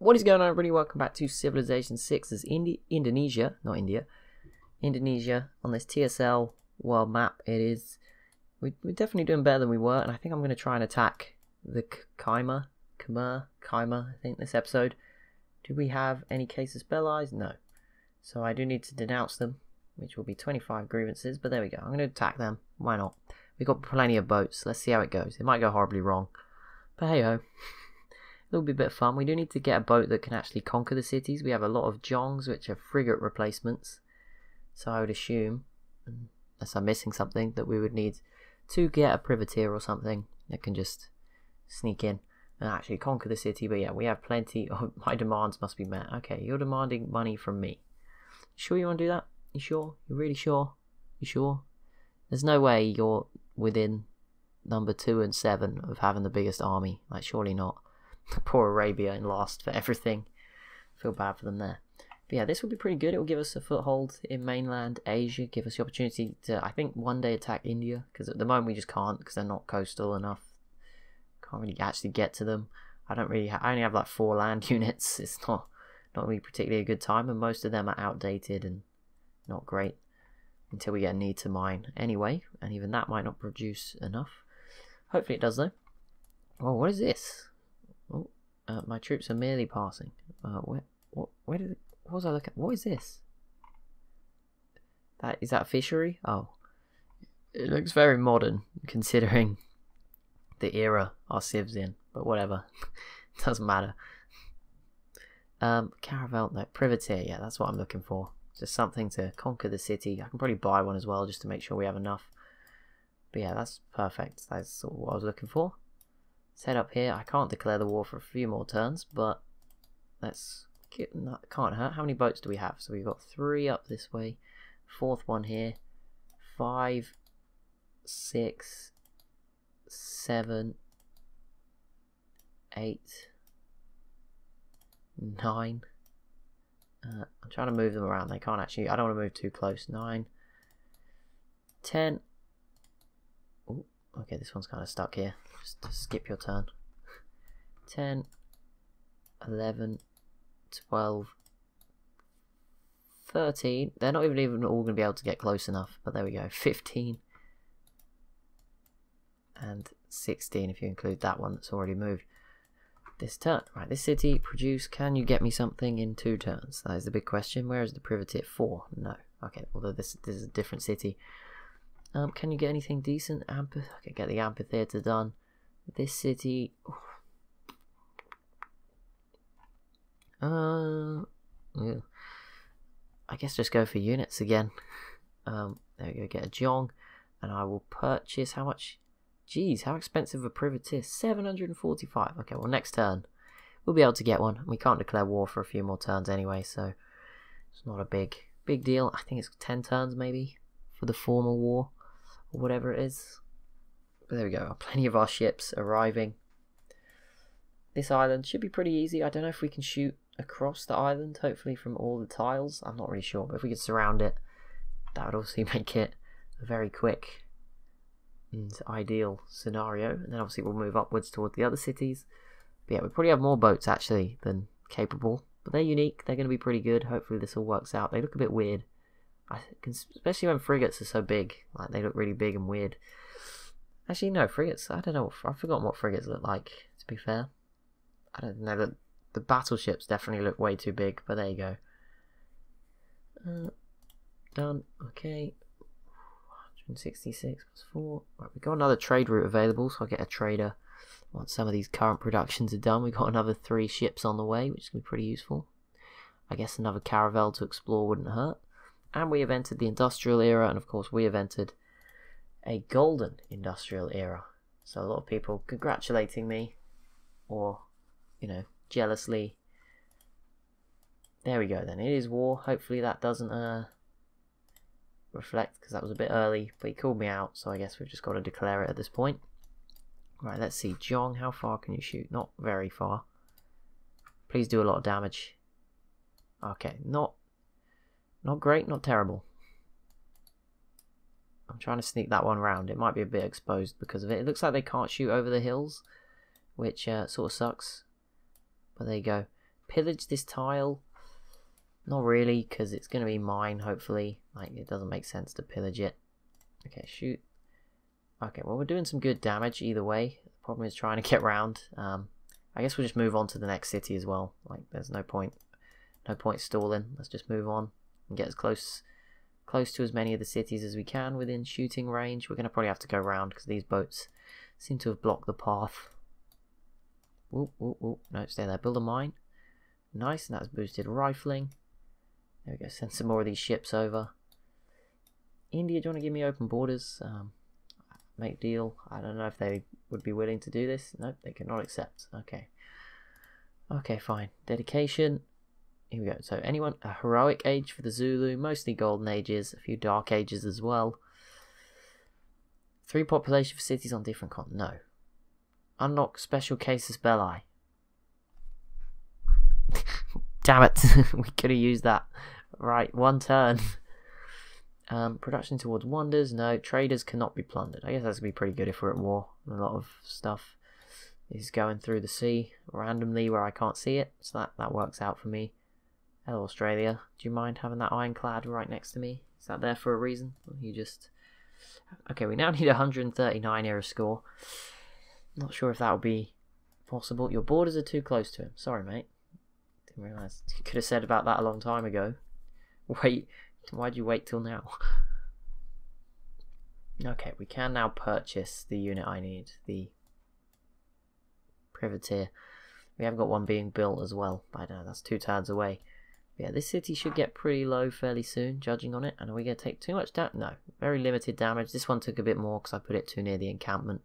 What is going on, everybody? Welcome back to Civilization 6's Indi- Indonesia, not India, Indonesia on this TSL world map. It is, we, we're definitely doing better than we were, and I think I'm going to try and attack the Kaima, Khmer, Kaima, I think, this episode. Do we have any casus belli? No. So I do need to denounce them, which will be 25 grievances, but there we go. I'm going to attack them. Why not? We've got plenty of boats. Let's see how it goes. It might go horribly wrong. But hey ho. It'll be a bit of fun. We do need to get a boat that can actually conquer the cities. We have a lot of jongs, which are frigate replacements. So I would assume, unless I'm missing something, that we would need to get a privateer or something that can just sneak in and actually conquer the city. But yeah, we have plenty. Of, my demands must be met. Okay, you're demanding money from me. Sure you want to do that? You sure? You really sure? You sure? There's no way you're within number two and seven of having the biggest army. Like, surely not. Poor Arabia in last for everything. Feel bad for them there. But yeah, this will be pretty good. It will give us a foothold in mainland Asia, give us the opportunity to, I think, one day attack India, because at the moment we just can't, because they're not coastal enough. Can't really actually get to them. I don't really, I only have like four land units. It's not, not really particularly a good time, and most of them are outdated and not great until we get a need to mine anyway, and even that might not produce enough. Hopefully it does though. Oh, what is this? Uh, my troops are merely passing. Uh, where, what, where did, what was I looking? What is this? That is that fishery? Oh, it looks very modern considering the era our civs in. But whatever, doesn't matter. Um, caravel, no, privateer. Yeah, that's what I'm looking for. Just something to conquer the city. I can probably buy one as well just to make sure we have enough. But yeah, that's perfect. That's sort of what I was looking for. Set up here. I can't declare the war for a few more turns, but let's get. That can't hurt. How many boats do we have? So we've got three up this way, fourth one here, five, six, seven, eight, nine. Uh, I'm trying to move them around. They can't actually. I don't want to move too close. Nine, ten. Okay. This one's kind of stuck here. Just skip your turn. 10, 11, 12, 13. They're not even even all going to be able to get close enough, but there we go. 15 and 16 if you include that one that's already moved this turn. Right, this city produce. Can you get me something in two turns? That is the big question. Where is the privateer? Four. No. Okay, although this this is a different city. Um, can you get anything decent? Amphi okay, get the amphitheater done. This city. Uh. I guess just go for units again. Um, there we go. Get a jong, and I will purchase how much? Jeez, how expensive a privateer? 745. Okay, well, next turn we'll be able to get one. We can't declare war for a few more turns anyway, so it's not a big big deal. I think it's 10 turns maybe for the formal war or whatever it is. But there we go. Plenty of our ships arriving. This island should be pretty easy. I don't know if we can shoot across the island, hopefully from all the tiles. I'm not really sure, but if we could surround it, that would obviously make it a very quick and ideal scenario. And then obviously we'll move upwards towards the other cities. But yeah, we probably have more boats actually than capable. But they're unique. They're going to be pretty good. Hopefully this all works out. They look a bit weird. Can, especially when frigates are so big. Like they look really big and weird. Actually, no, frigates. I don't know. I've forgotten what frigates look like, to be fair. I don't know. The, the battleships definitely look way too big, but there you go. Uh, done. Okay. 166 plus 4. Right, we've got another trade route available, so I'll get a trader once some of these current productions are done. We've got another three ships on the way, which is going to be pretty useful. I guess another caravel to explore wouldn't hurt. And we have entered the industrial era, and of course, we have entered a golden industrial era. So, a lot of people congratulating me, or, you know, jealously. There we go, then. It is war. Hopefully, that doesn't uh, reflect, because that was a bit early, but he called me out, so I guess we've just got to declare it at this point. Right, let's see. Jong, how far can you shoot? Not very far. Please do a lot of damage. Okay, not not great, not terrible. I'm trying to sneak that one round. It might be a bit exposed because of it. It looks like they can't shoot over the hills, which uh, sort of sucks. But there you go. pillage this tile? Not really, because it's going to be mine, hopefully. Like, it doesn't make sense to pillage it. Okay, shoot. Okay, well, we're doing some good damage either way. The problem is trying to get round. Um, I guess we'll just move on to the next city as well. Like, there's no point, no point stalling. Let's just move on and get as close, close to as many of the cities as we can within shooting range. We're going to probably have to go round because these boats seem to have blocked the path. Ooh, ooh, ooh. No, stay there. Build a mine. Nice, and that's boosted rifling. There we go. Send some more of these ships over. India, do you want to give me open borders? Um, make deal. I don't know if they would be willing to do this. No, they cannot accept. Okay. Okay, fine. Dedication. Here we go. So anyone, a heroic age for the Zulu, mostly golden ages, a few dark ages as well. Three population for cities on different continents. No. Unlock special casus belli. Damn it, we could have used that. Right, one turn. Um, production towards wonders, no. Traders cannot be plundered. I guess that's going to be pretty good if we're at war. A lot of stuff is going through the sea randomly where I can't see it, so that, that works out for me. Hello, Australia. Do you mind having that ironclad right next to me? Is that there for a reason? Or you just... Okay, we now need 139 era score. Not sure if that will be possible. Your borders are too close to him. Sorry, mate. Didn't realise. You could have said about that a long time ago. Wait, why'd you wait till now? okay, we can now purchase the unit I need. The privateer. We have got one being built as well. I don't know, that's two turns away. Yeah, this city should get pretty low fairly soon, judging on it. And are we going to take too much damage? No, very limited damage. This one took a bit more because I put it too near the encampment.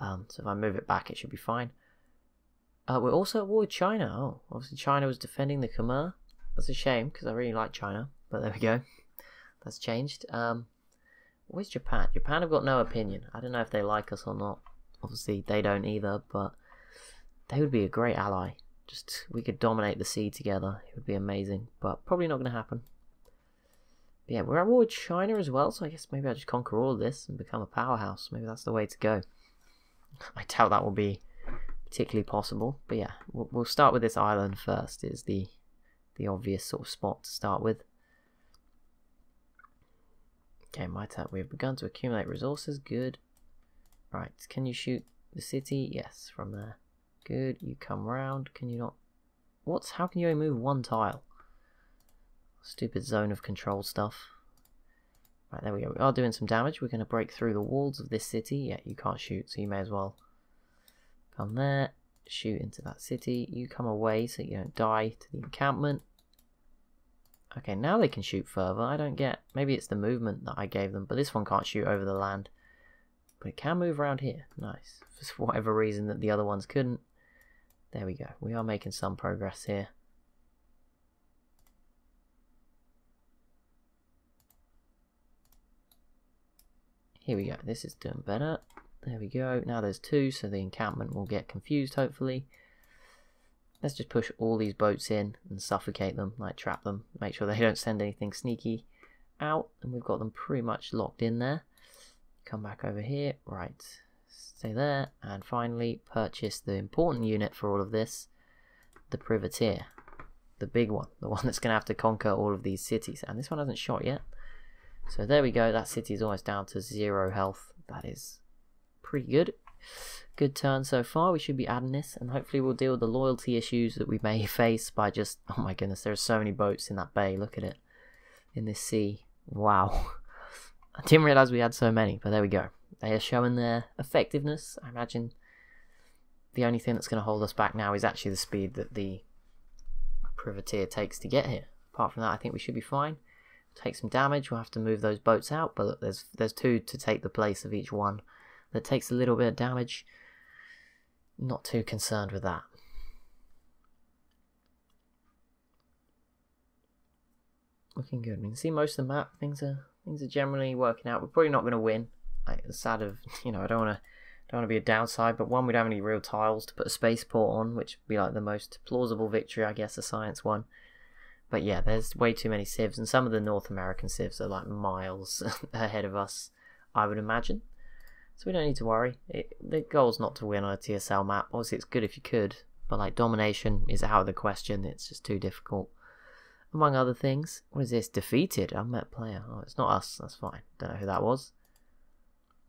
Um, so if I move it back, it should be fine. Uh, we're also at war with China. Oh, obviously China was defending the Khmer. That's a shame because I really like China. But there we go. That's changed. Um, where's Japan? Japan have got no opinion. I don't know if they like us or not. Obviously they don't either, but they would be a great ally. Just we could dominate the sea together. It would be amazing, but probably not going to happen. But yeah, we're at war with China as well, so I guess maybe I'll just conquer all of this and become a powerhouse. Maybe that's the way to go. I doubt that will be particularly possible, but yeah, we'll, we'll start with this island first. Is the the obvious sort of spot to start with. Okay, my turn. We've begun to accumulate resources. Good. Right, can you shoot the city? Yes, from there. Good. You come round. Can you not? What's? How can you only move one tile? Stupid zone of control stuff. Right, there we go. We are doing some damage. We're going to break through the walls of this city. Yeah, you can't shoot, so you may as well come there, shoot into that city. You come away so you don't die to the encampment. Okay, now they can shoot further. I don't get... Maybe it's the movement that I gave them, but this one can't shoot over the land. But it can move around here. Nice. For whatever reason that the other ones couldn't. There we go. We are making some progress here. Here we go. This is doing better. There we go. Now there's two, so the encampment will get confused, hopefully. Let's just push all these boats in and suffocate them, like trap them. Make sure they don't send anything sneaky out. And we've got them pretty much locked in there. Come back over here. Right. Stay there. And finally, purchase the important unit for all of this. The privateer. The big one. The one that's going to have to conquer all of these cities. And this one hasn't shot yet. So there we go. That city is almost down to zero health. That is pretty good. Good turn so far. We should be adding this, and hopefully we'll deal with the loyalty issues that we may face by just... Oh my goodness, there are so many boats in that bay. Look at it. In this sea. Wow. I didn't realise we had so many, but there we go. They are showing their effectiveness. I imagine the only thing that's going to hold us back now is actually the speed that the privateer takes to get here. Apart from that, I think we should be fine. Take some damage. We'll have to move those boats out, but look, there's there's two to take the place of each one that takes a little bit of damage. Not too concerned with that. Looking good. We can see most of the map. Things are things are generally working out. We're probably not going to win. Sad of you know, I don't want to don't want to be a downside, but one, we don't have any real tiles to put a spaceport on, which would be like the most plausible victory, I guess, a science one. But yeah, there's way too many civs, and some of the North American civs are like miles ahead of us, I would imagine. So we don't need to worry. It, the goal's not to win on a TSL map. Obviously, it's good if you could, But like domination is out of the question. It's just too difficult. Among other things, what is this? Defeated. Unmet player. Oh, it's not us. That's fine. Don't know who that was.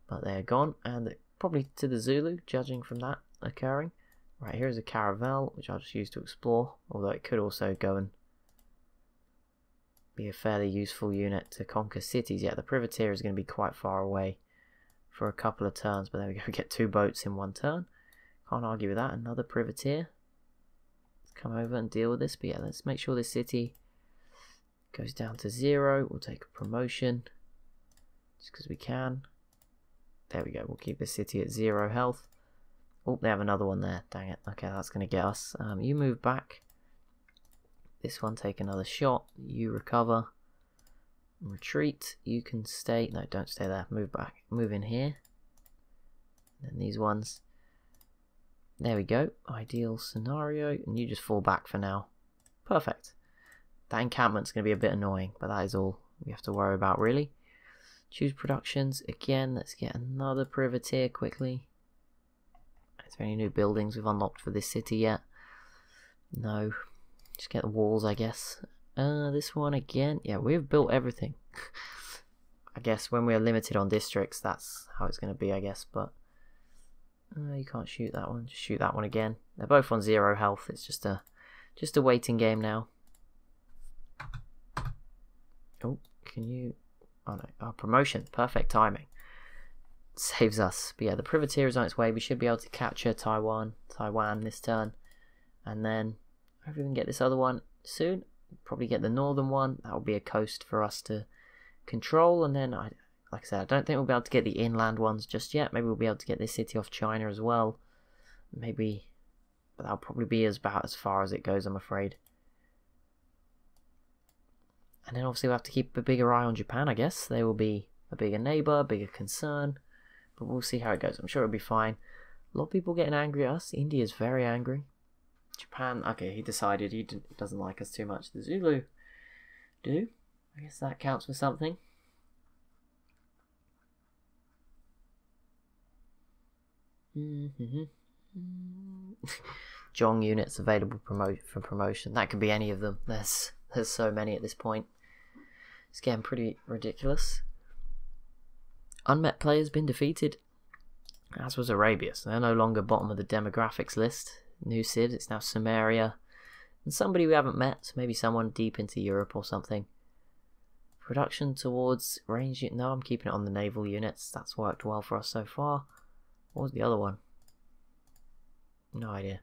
But they're gone, and probably to the Zulu, judging from that occurring. Right, here's a caravel, which I'll just use to explore, although it could also go and be a fairly useful unit to conquer cities. Yeah, the privateer is going to be quite far away for a couple of turns, but there we go, we get two boats in one turn. Can't argue with that. Another privateer. Let's come over and deal with this, but yeah, let's make sure this city goes down to zero. We'll take a promotion, just because we can. There we go, we'll keep the city at zero health. Oh, they have another one there. Dang it. Okay, that's going to get us. Um, you move back. This one, take another shot. You recover. Retreat. You can stay. No, don't stay there. Move back. Move in here. And these ones. There we go. Ideal scenario. And you just fall back for now. Perfect. That encampment's going to be a bit annoying, but that is all we have to worry about, really. Choose productions. Again, let's get another privateer quickly. Is there any new buildings we've unlocked for this city yet? No. Just get the walls, I guess. Uh, this one again. Yeah, we've built everything. I guess when we're limited on districts, that's how it's going to be, I guess. But uh, you can't shoot that one. Just shoot that one again. They're both on zero health. It's just a just a waiting game now. Oh, can you? Oh no, oh, promotion. Perfect timing saves us. But yeah, the privateer is on its way. We should be able to capture Taiwan, Taiwan this turn, and then hopefully we can get this other one soon. Probably get the northern one. That will be a coast for us to control, and then I, like I said, I don't think we'll be able to get the inland ones just yet. Maybe we'll be able to get this city off China as well. Maybe, but that'll probably be as about as far as it goes. I'm afraid. And then obviously we'll have to keep a bigger eye on Japan, I guess. They will be a bigger neighbour, bigger concern. But we'll see how it goes. I'm sure it'll be fine. A lot of people getting angry at us. India's very angry. Japan, okay, he decided he doesn't like us too much. The Zulu do. I guess that counts for something. Mm-hmm. Jong units available promote for promotion. That could be any of them. There's there's so many at this point. It's getting pretty ridiculous. Unmet players been defeated. As was Arabia, so they're no longer bottom of the demographics list. New Sid, it's now Sumeria. And somebody we haven't met, maybe someone deep into Europe or something. Production towards range. No, I'm keeping it on the naval units. That's worked well for us so far. What was the other one? No idea.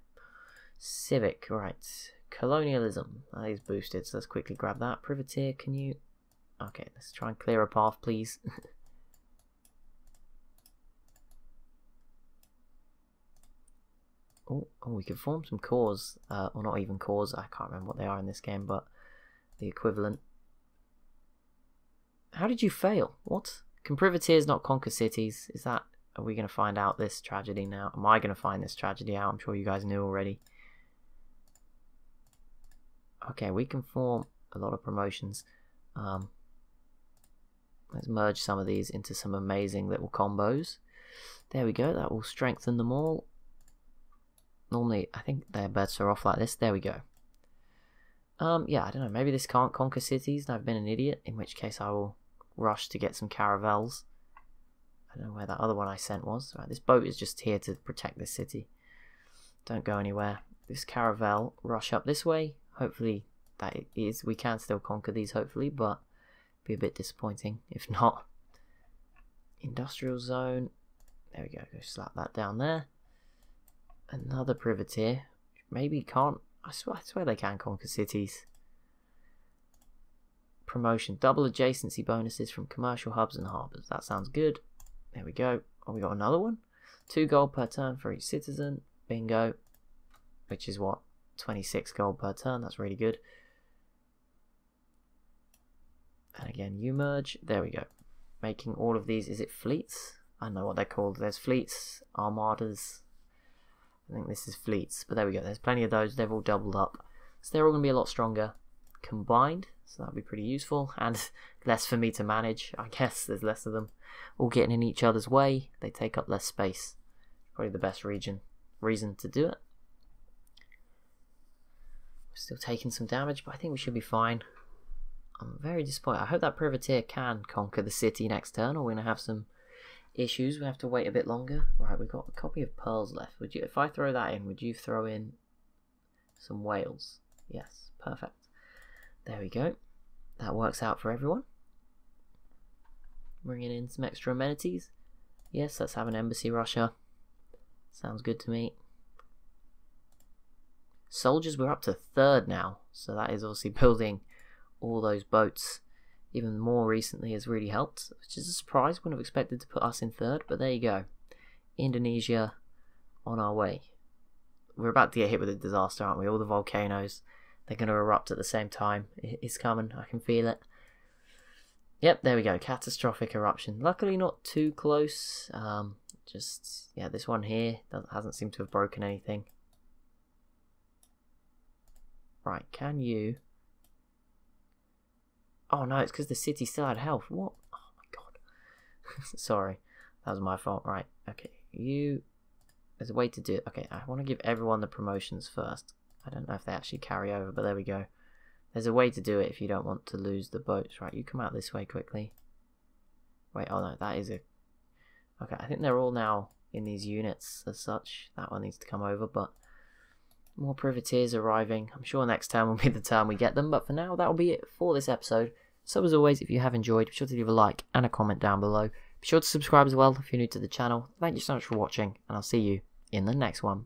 Civic, right. Colonialism. That is boosted, so let's quickly grab that. Privateer, can you... Okay, let's try and clear a path, please. Oh, oh, we can form some corps, uh, or not even corps, I can't remember what they are in this game, but the equivalent. How did you fail? What? Can privateers not conquer cities? Is that, are we going to find out this tragedy now? Am I going to find this tragedy out? I'm sure you guys knew already. Okay, we can form a lot of promotions. Um, let's merge some of these into some amazing little combos. There we go, that will strengthen them all. Normally, I think their bets are off like this. There we go. Um, yeah, I don't know. Maybe this can't conquer cities I've been an idiot, in which case I will rush to get some caravels. I don't know where that other one I sent was. Right, this boat is just here to protect this city. Don't go anywhere. This caravel, rush up this way. Hopefully that is, we can still conquer these hopefully, but be a bit disappointing if not. Industrial zone. There we go, go slap that down there. Another privateer. Maybe can't. I swear, I swear they can conquer cities. Promotion. Double adjacency bonuses from commercial hubs and harbours. That sounds good. There we go. Oh, we got another one. Two gold per turn for each citizen. Bingo. Which is what? 26 gold per turn. That's really good. And again, you merge. There we go. Making all of these. Is it fleets? I know what they're called. There's fleets, armadas, I think this is fleets, but there we go. There's plenty of those. They've all doubled up. So they're all going to be a lot stronger combined. So that'll be pretty useful. And less for me to manage. I guess there's less of them all getting in each other's way. They take up less space. Probably the best region reason to do it. Still taking some damage, but I think we should be fine. I'm very disappointed. I hope that privateer can conquer the city next turn, or we're to have some issues. We have to wait a bit longer. Right, we've got a copy of pearls left. Would you, if I throw that in, would you throw in some whales? Yes, perfect. There we go. That works out for everyone. Bringing in some extra amenities. Yes, let's have an embassy Russia. Sounds good to me. Soldiers, we're up to third now, so that is obviously building all those boats even more recently has really helped, which is a surprise. Wouldn't have expected to put us in third, but there you go. Indonesia on our way. We're about to get hit with a disaster, aren't we? All the volcanoes, they're going to erupt at the same time. It's coming, I can feel it. Yep, there we go. Catastrophic eruption. Luckily, not too close. Um, just, yeah, this one here hasn't seemed to have broken anything. Right, can you... Oh no, it's because the city still had health. What? Oh my god. Sorry, that was my fault. Right, okay. You... There's a way to do it. Okay, I want to give everyone the promotions first. I don't know if they actually carry over, but there we go. There's a way to do it if you don't want to lose the boats. Right, you come out this way quickly. Wait, oh no, that is a... Okay, I think they're all now in these units as such. That one needs to come over, but more privateers arriving. I'm sure next time will be the time we get them, but for now, that'll be it for this episode. So as always, if you have enjoyed, be sure to leave a like and a comment down below. Be sure to subscribe as well if you're new to the channel. Thank you so much for watching, and I'll see you in the next one.